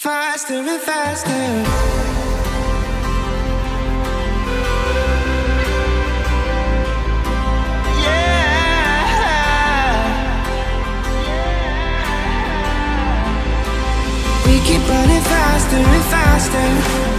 Faster and faster. keep running faster and faster.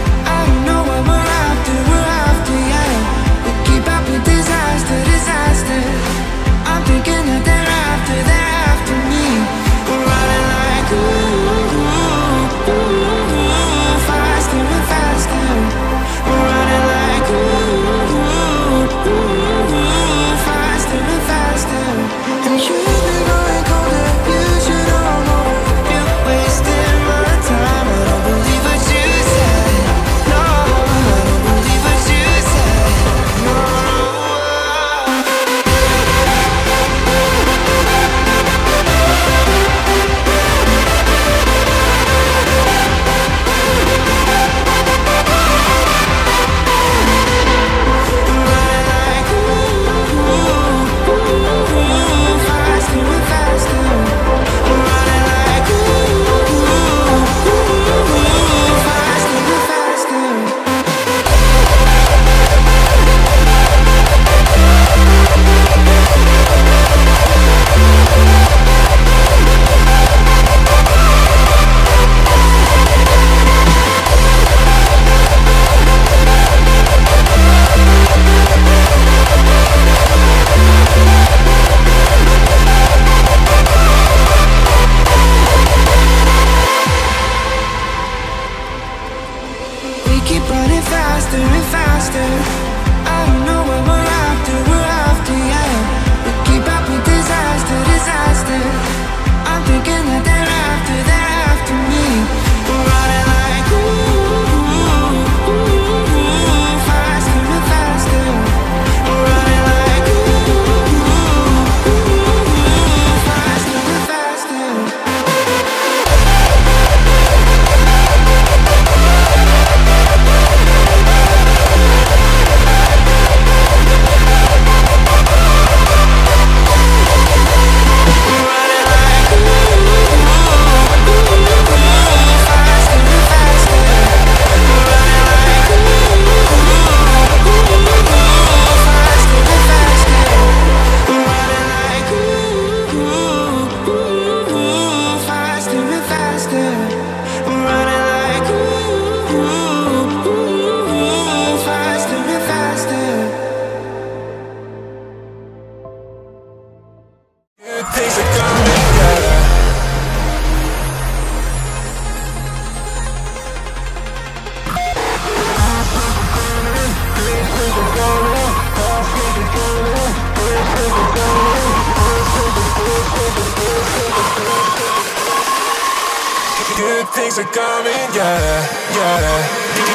things are coming, yeah, yeah.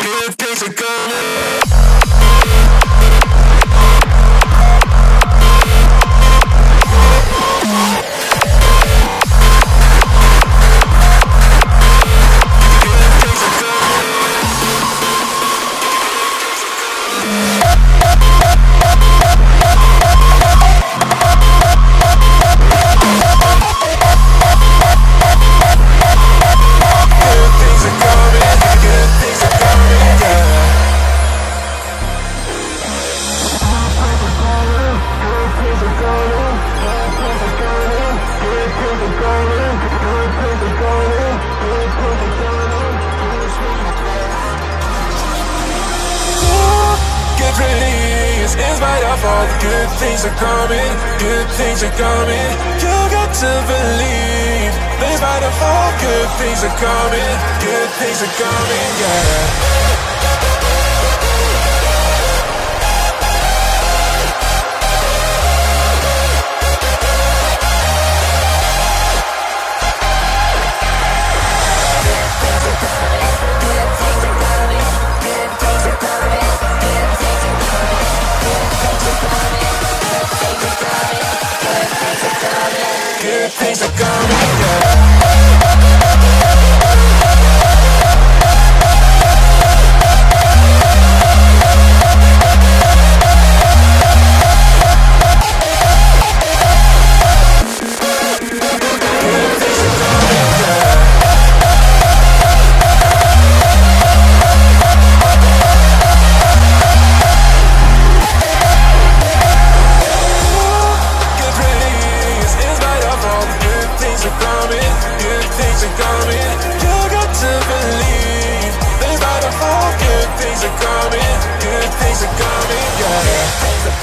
Good things are coming. are coming, good things are coming. You got to believe. Things by the fall, good things are coming, good things are coming, yeah. things are coming. You got to believe. They by the fall, good things are coming. Good things are coming, yeah. Things are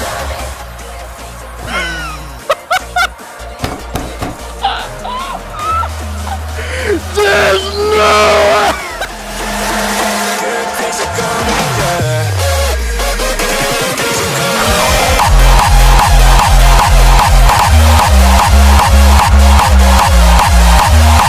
There's no Yeah.